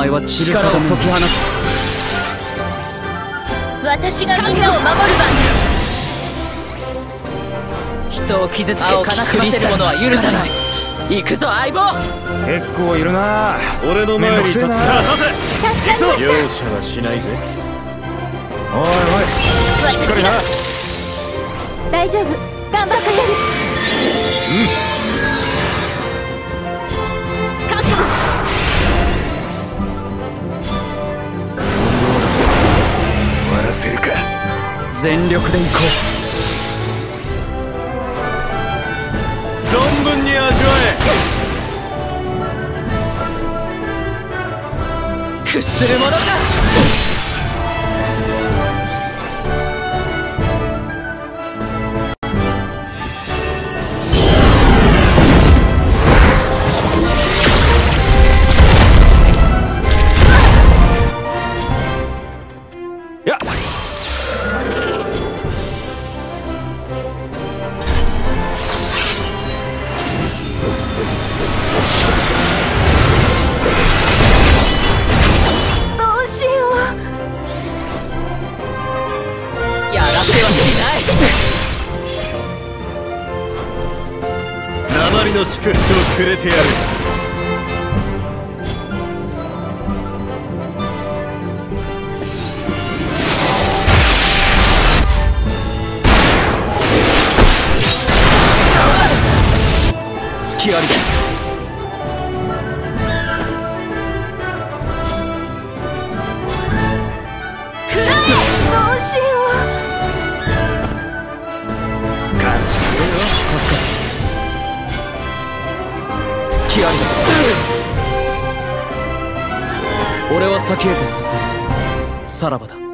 前は力を解き放つ。私がみんなを守る番だ。人を傷つけ悲しませる者は許さない。行くぞ相棒。結構いるな。俺の前に立つさ。あ助かりまし容赦はしないぜおい。おいしっかりな。た大丈夫。頑張って。やる全力で行こう。存分に味わう屈する者か や。っやらせはしない。鉛の祝福をくれてやる。隙ありだ隙ありだ。俺は先へと進む。さらばだ。